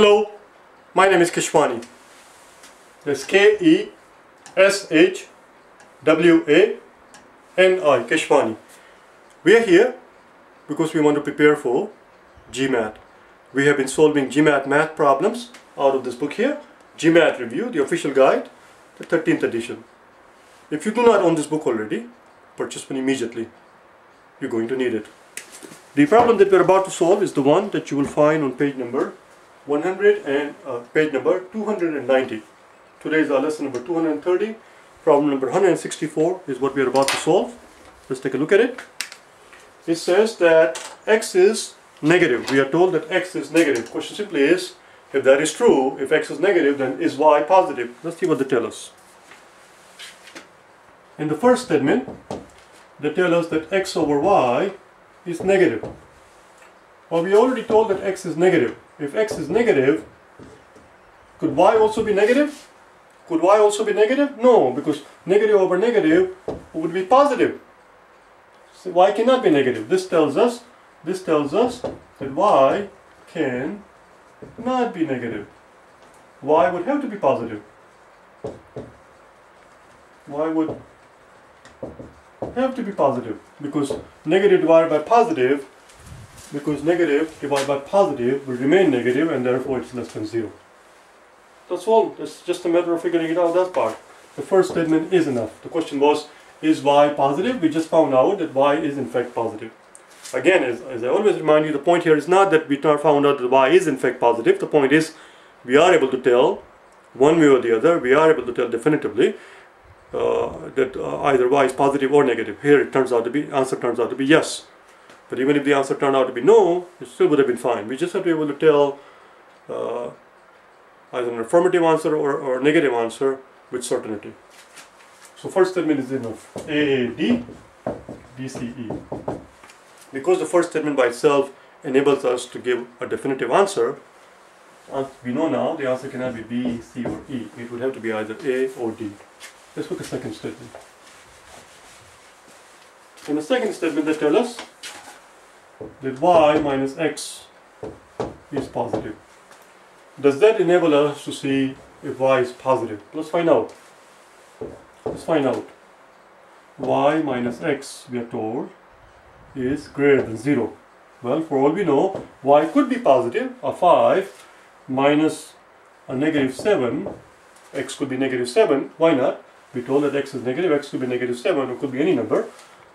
Hello, my name is Keshwani. That's K-E-S-H-W-A-N-I, Keshwani. We are here because we want to prepare for GMAT. We have been solving GMAT math problems out of this book here, GMAT Review, the official guide, the 13th edition. If you do not own this book already, purchase one immediately. You're going to need it. The problem that we're about to solve is the one that you will find on page number 100 and uh, page number 290. Today is our lesson number 230. Problem number 164 is what we are about to solve. Let's take a look at it. It says that x is negative. We are told that x is negative. Question simply is, if that is true, if x is negative, then is y positive? Let's see what they tell us. In the first statement, they tell us that x over y is negative. Well, we already told that x is negative. If x is negative, could y also be negative? Could y also be negative? No, because negative over negative would be positive. So y cannot be negative. This tells us, this tells us that y can not be negative. y would have to be positive. y would have to be positive because negative divided by positive because negative divided by positive will remain negative and therefore it's less than 0. That's all. It's just a matter of figuring it out that part. The first statement is enough. The question was, is y positive? We just found out that y is in fact positive. Again, as, as I always remind you, the point here is not that we found out that y is in fact positive. The point is, we are able to tell one way or the other, we are able to tell definitively uh, that uh, either y is positive or negative. Here it turns out to be, answer turns out to be yes. But even if the answer turned out to be no, it still would have been fine. We just have to be able to tell uh, either an affirmative answer or, or a negative answer with certainty. So first statement is enough. A, A, D, B, C, E. Because the first statement by itself enables us to give a definitive answer, we know now the answer cannot be B, C, or E. It would have to be either A or D. Let's look at the second statement. In the second statement, they tell us that y minus x is positive. Does that enable us to see if y is positive? Let's find out. Let's find out. y minus x, we are told, is greater than 0. Well, for all we know, y could be positive, a 5 minus a negative 7, x could be negative 7, why not? We told that x is negative, x could be negative 7, it could be any number,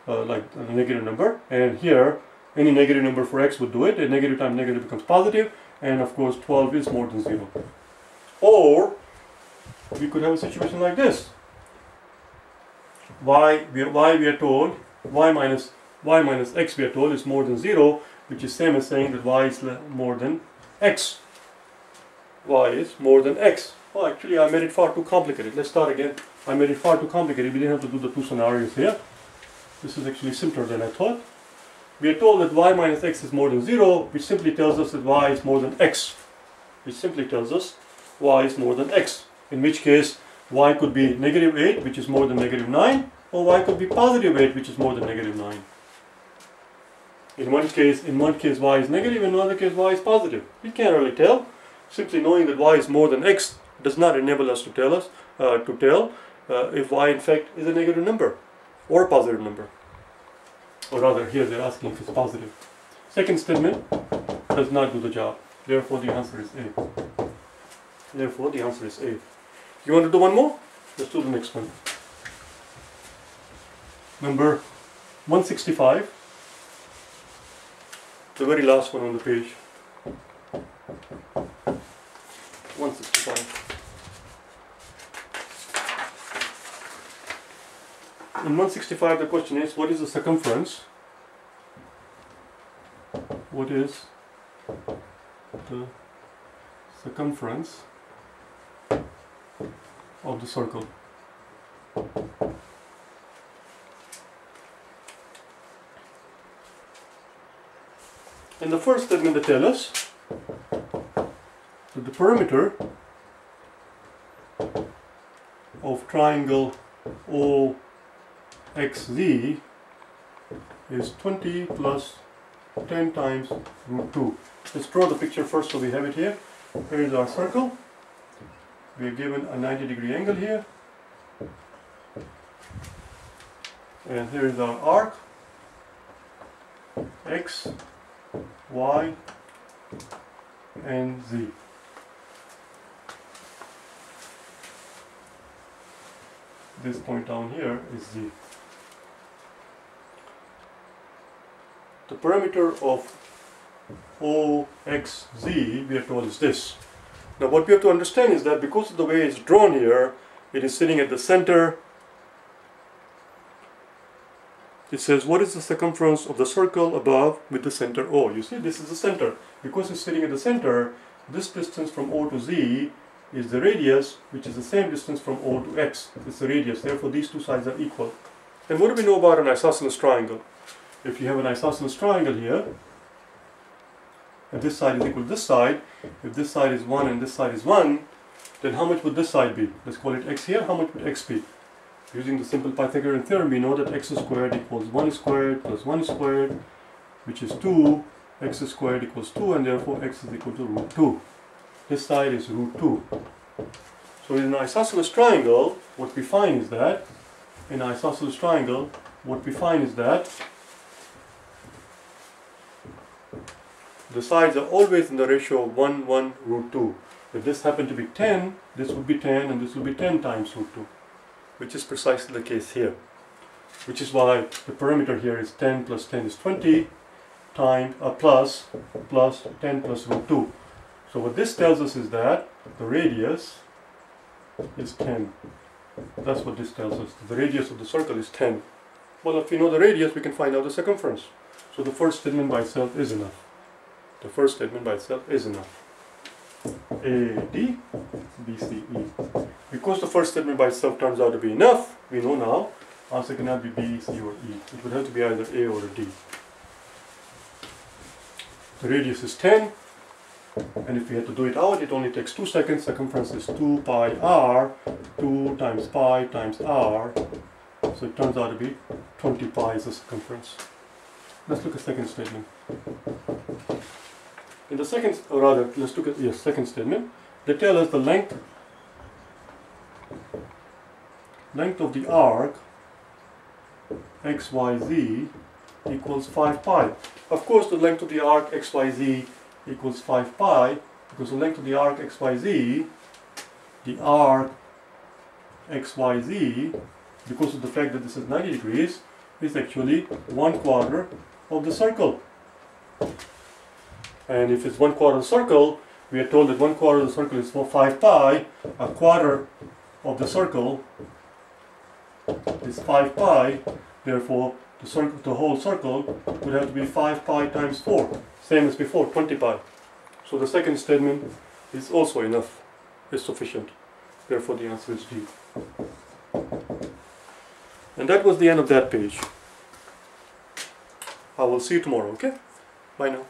uh, like a negative number, and here any negative number for x would do it. A negative times negative becomes positive, and of course 12 is more than 0. Or we could have a situation like this. y we are, y we are told y minus y minus x we are told is more than 0, which is same as saying that y is more than x. y is more than x. Oh, actually I made it far too complicated. Let's start again. I made it far too complicated. We didn't have to do the two scenarios here. This is actually simpler than I thought we are told that y minus x is more than 0, which simply tells us that y is more than x. Which simply tells us y is more than x. In which case, y could be negative 8, which is more than negative 9, or y could be positive 8, which is more than negative 9. In one case, in one case y is negative, in another case y is positive. We can't really tell. Simply knowing that y is more than x does not enable us to tell us uh, to tell uh, if y in fact is a negative number or a positive number or rather here they're asking if it's positive. Second statement does not do the job. Therefore the answer is A. Therefore the answer is A. You want to do one more? Let's do the next one. Number 165. The very last one on the page. 165. In 165 the question is what is the circumference? What is the circumference of the circle? In the first statement they tell us that the perimeter of triangle O xz is 20 plus 10 times root 2. Let's draw the picture first so we have it here. Here is our circle. We are given a 90 degree angle here. And here is our arc. X, Y, and Z. This point down here is Z. The perimeter of OXZ we are told is this. Now what we have to understand is that because of the way it's drawn here, it is sitting at the center. It says what is the circumference of the circle above with the center O. You see this is the center. Because it's sitting at the center, this distance from O to Z is the radius which is the same distance from O to X. It's the radius. Therefore these two sides are equal. And what do we know about an isosceles triangle? If you have an isosceles triangle here, and this side is equal to this side, if this side is 1 and this side is 1, then how much would this side be? Let's call it x here, how much would x be? Using the simple Pythagorean theorem, we know that x squared equals 1 squared plus 1 squared, which is 2, x squared equals 2, and therefore x is equal to root 2. This side is root 2. So in an isosceles triangle, what we find is that, in an isosceles triangle, what we find is that the sides are always in the ratio of 1, 1, root 2. If this happened to be 10, this would be 10 and this would be 10 times root 2, which is precisely the case here. Which is why the perimeter here is 10 plus 10 is 20 times a plus plus 10 plus root 2. So what this tells us is that the radius is 10. That's what this tells us. The radius of the circle is 10. Well, if we know the radius, we can find out the circumference. So the first statement by itself is enough. The first statement by itself is enough. A, D, B, C, E. Because the first statement by itself turns out to be enough, we know now answer cannot be B, C, or E. It would have to be either A or D. The radius is 10, and if we had to do it out, it only takes 2 seconds. Circumference is 2 pi r, 2 times pi times r. So it turns out to be 20 pi is the circumference. Let's look at the second statement. In the second, or rather, let's look at the yes, second statement. They tell us the length length of the arc xyz equals 5 pi. Of course, the length of the arc xyz equals 5 pi because the length of the arc xyz, the arc xyz, because of the fact that this is 90 degrees, is actually 1 quarter of the circle. And if it's one quarter of the circle, we are told that one quarter of the circle is 5 pi, a quarter of the circle is 5 pi, therefore the, circle, the whole circle would have to be 5 pi times 4, same as before, 20 pi. So the second statement is also enough, is sufficient. Therefore the answer is D. And that was the end of that page. I will see you tomorrow, okay? Bye now.